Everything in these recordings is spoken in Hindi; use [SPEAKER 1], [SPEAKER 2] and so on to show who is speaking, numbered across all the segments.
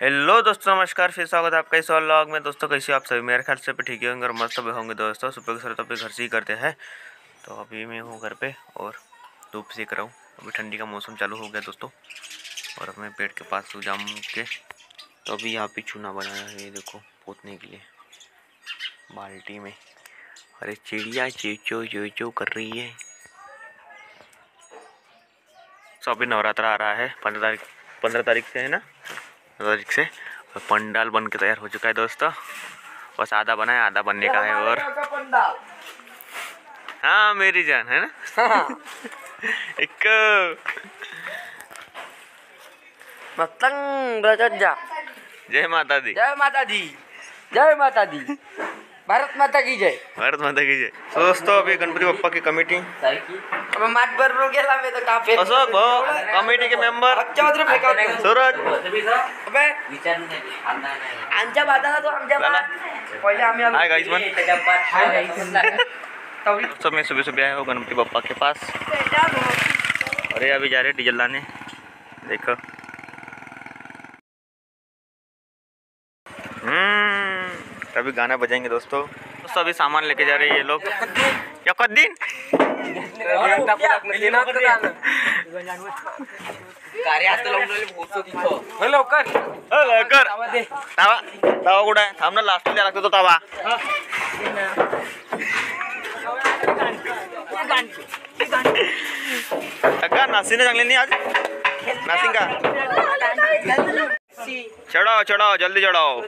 [SPEAKER 1] हेलो दोस्तों, नमस्कार, फिर स्वागत है आपका इस और लॉग में। दोस्तों, कैसे आप सभी? मेरे ख्याल से पे ठीक होंगे और मस्त भी होंगे दोस्तों। सुबह के सर तो अभी घर से ही करते हैं। तो अभी मैं हूँ घर पे और धूप सेक रहा हूँ। अभी ठंडी का मौसम चालू हो गया दोस्तों और अपने पेड़ के पास जाम के। तो अभी यहाँ पे चूना बनाया है देखो, पोतने के लिए। बाल्टी में। अरे, चिड़िया चीचो चो चो कर रही है। तो अभी नवरात्र आ रहा है। पंद्रह तारीख पंद्रह तारीख से है ना? पंद्रह से। और पंडाल बन के तैयार हो चुका है दोस्तों। बस आधा बना है आधा बनने का है और। हाँ मेरी जान है ना? एक
[SPEAKER 2] मतंग रजत जा।
[SPEAKER 1] जय माता दी।
[SPEAKER 2] जय माता दी। जय माता दी। भारत माता की जय।
[SPEAKER 1] भारत माता की जय। तो दोस्तों अभी गणपति बप्पा की कमिटी।
[SPEAKER 2] अब फेर
[SPEAKER 1] अशोक भाऊ कमिटी के मेंबर
[SPEAKER 2] आजच्या मात्र फेकावत नाही.
[SPEAKER 1] सूरज।
[SPEAKER 2] अबे आमच्या बाजारात तो आमच्या
[SPEAKER 1] लाला.
[SPEAKER 2] बा- पहिले आम्ही.
[SPEAKER 1] हाय गाइस मन. दोस्तों मैं सुबह सुबह आया हूँ गणपति बप्पा के पास। अरे अभी जा रहे डीजल लाने। देखो। अभी गाना बजाएँगे दोस्तों। दोस्तों अभी सामान लेके जा रहे हैं ये लोग। क्या कद दिन
[SPEAKER 2] होय लवकर
[SPEAKER 1] लवकर तावा तावा कुठं आहे थांब ना लागतो तो तावा। का नासीने चांगले नाही आज? नासिंग का? चढाव चढाव जल्दी चढाव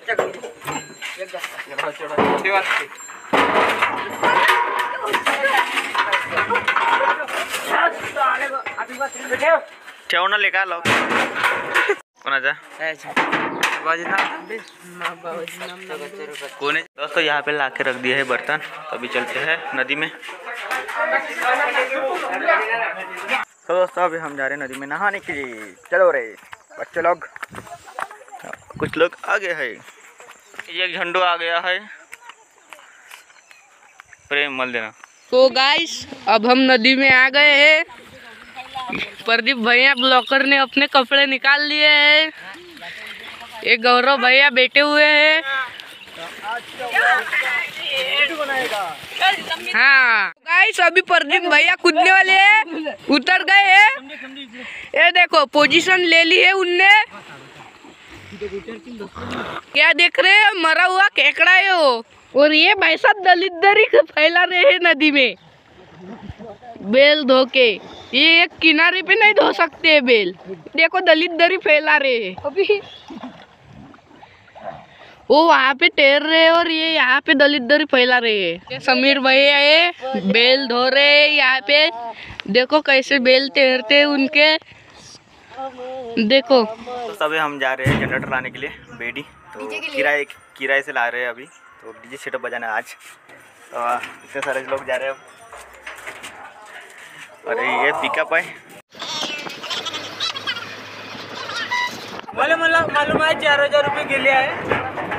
[SPEAKER 1] ठेव ना लेका लाव कोणाचा कौन दोस्तों, यहाँ पे लाके रख दिए है बर्तन। अभी चलते हैं नदी में। तो दोस्तों, अभी हम जा रहे हैं नदी में नहाने के लिए। चलो रे, बच्चे लोग। कुछ लोग आगे है। ये झंडू आ गया है। प्रेम मल देना।
[SPEAKER 3] तो गाइस अब हम नदी में आ गए हैं। प्रदीप भैया ब्लॉकर ने अपने कपड़े निकाल लिए हैं। ये गौरव भैया बैठे हुए हैं। हाँ। गाइस अभी प्रदीप भैया कूदने वाले हैं। उतर गए हैं। ये देखो पोजीशन ले ली है उनने। क्या देख रहे हैं? मरा हुआ केकड़ा है वो। और ये भाई साहब दलित दरी फैला रहे हैं नदी में। बेल धो के। ये एक किनारे पे नहीं धो सकते हैं बेल। देखो दलित दरी फैला रहे हैं। अभी। वो वहाँ पे तैर रहे हैं और ये यहाँ पे दलित दरी फैला रहे हैं। समीर भैया ये बेल धो रहे हैं यहाँ पे। देखो कैसे बेल तैरते हैं उनके। देखो।
[SPEAKER 1] तो अभी हम जा रहे हैं जनरेटर लाने के लिए बेडी। तो किराए किराए से ला रहे हैं अभी। तो डीजे सेटअप बजाना है आज। तो इतने सारे लोग जा रहे हैं अब। अरे ये पिकअप है।
[SPEAKER 2] मला मला मालूम आहे चार हज़ार रुपये गेले आहे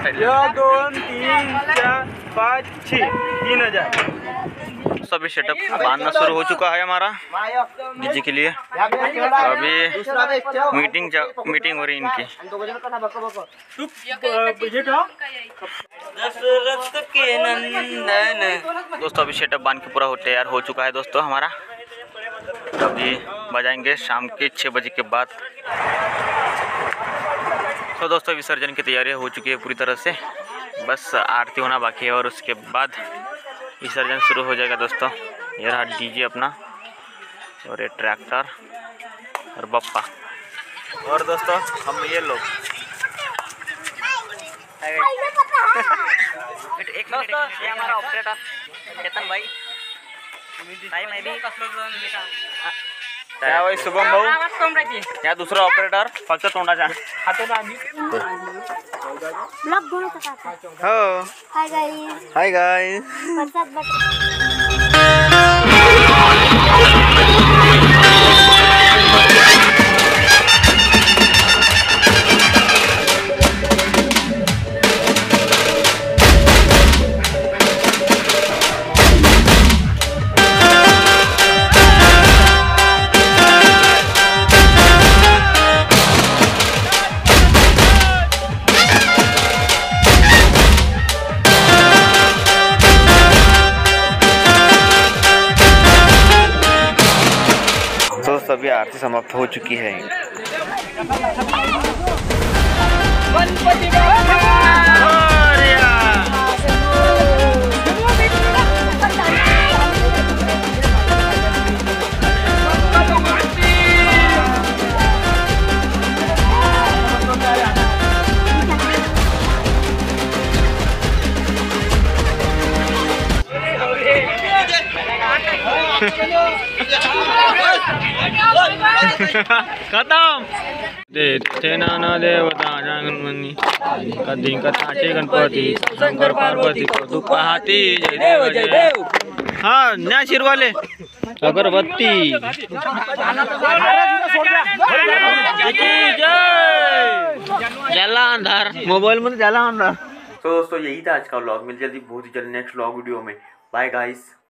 [SPEAKER 2] एक दोन तीन चार पाँच छः तीन हज़ार।
[SPEAKER 1] तो अभी सेटअप बांधना शुरू हो चुका है हमारा। डीजे के लिए। तो अभी मीटिंग मीटिंग हो रही है इनकी।
[SPEAKER 2] दशरथ के नंदन।
[SPEAKER 1] दोस्तों अभी सेटअप बाँध के पूरा हो तैयार हो चुका है दोस्तों हमारा। तो अभी बजाएँगे शाम के छः बजे के बाद। तो दोस्तों विसर्जन की तैयारियाँ हो चुकी है पूरी तरह से। बस आरती होना बाकी है और उसके बाद विसर्जन शुरू हो जाएगा दोस्तों। ये रहा डीजे अपना और ये ट्रैक्टर और बप्पा। और दोस्तों हम ये लोग। एक ये हमारा ऑपरेटर चेतन भाई। भाई मैं भी काय होय शुभम भाऊ या दुसरा ऑपरेटर फक्त तोंडाचा हो।
[SPEAKER 4] हाय गाईज
[SPEAKER 1] हाय गाईज आरती समाप्त हो चुकी है खतम। ते देवता गणपती, शंकर पार्वती जय देव जय देव। हा शिरवाले। अगरबत्ती। जला अंधार। मोबाइल मध्ये जला अंधार। तो दोस्तों, यही था आज का व्लॉग मिल जल्दी, बहुत ही जल्दी नेक्स्ट व्लॉग वीडियो में। Bye guys